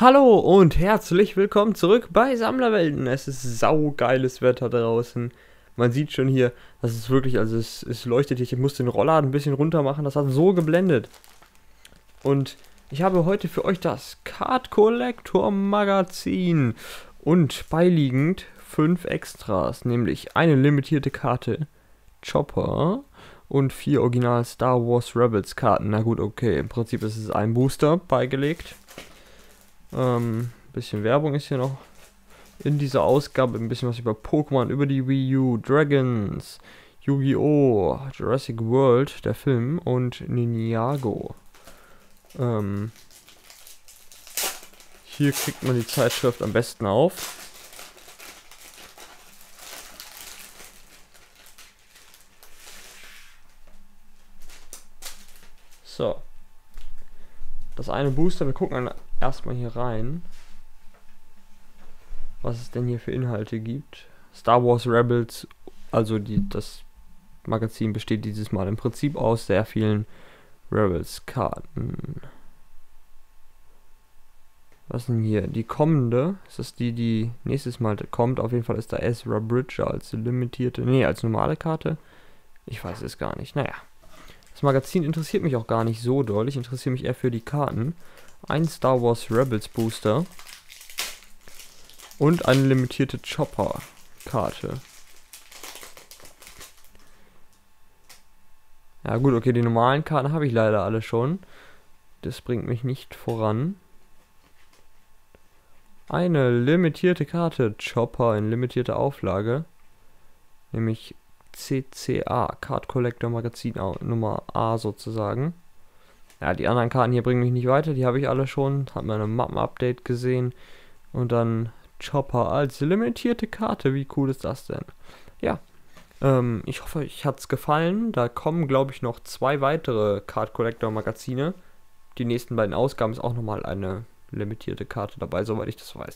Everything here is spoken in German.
Hallo und herzlich willkommen zurück bei Sammlerwelten. Es ist saugeiles Wetter draußen. Man sieht schon hier, das ist wirklich, also es, es leuchtet hier. Ich muss den Roller ein bisschen runter machen, das hat so geblendet. Und ich habe heute für euch das Card Collector Magazin und beiliegend fünf Extras, nämlich eine limitierte Karte Chopper und vier Original Star Wars Rebels Karten. Na gut, okay, im Prinzip ist es ein Booster beigelegt. Ähm, bisschen Werbung ist hier noch in dieser Ausgabe. Ein bisschen was über Pokémon, über die Wii U, Dragons, Yu-Gi-Oh!, Jurassic World, der Film und Ninjago. Ähm, hier kriegt man die Zeitschrift am besten auf. So. Das eine Booster, wir gucken erstmal hier rein, was es denn hier für Inhalte gibt. Star Wars Rebels, also die, das Magazin besteht dieses Mal im Prinzip aus sehr vielen Rebels-Karten. Was denn hier? Die kommende, ist das die, die nächstes Mal kommt? Auf jeden Fall ist da Ezra Bridger als limitierte, nee, als normale Karte. Ich weiß es gar nicht. Naja. Das Magazin interessiert mich auch gar nicht so doll. Ich interessiere mich eher für die Karten. Ein Star Wars Rebels Booster. Und eine limitierte Chopper-Karte. Ja gut, okay, die normalen Karten habe ich leider alle schon. Das bringt mich nicht voran. Eine limitierte Karte, Chopper in limitierter Auflage. Nämlich CCA, Card Collector Magazin Nummer A sozusagen. Ja, die anderen Karten hier bringen mich nicht weiter, die habe ich alle schon. Hat man ein Mappen-Update gesehen. Und dann Chopper als limitierte Karte. Wie cool ist das denn? Ja, ähm, ich hoffe, euch hat es gefallen. Da kommen, glaube ich, noch zwei weitere Card Collector Magazine. Die nächsten beiden Ausgaben ist auch nochmal eine limitierte Karte dabei, soweit ich das weiß.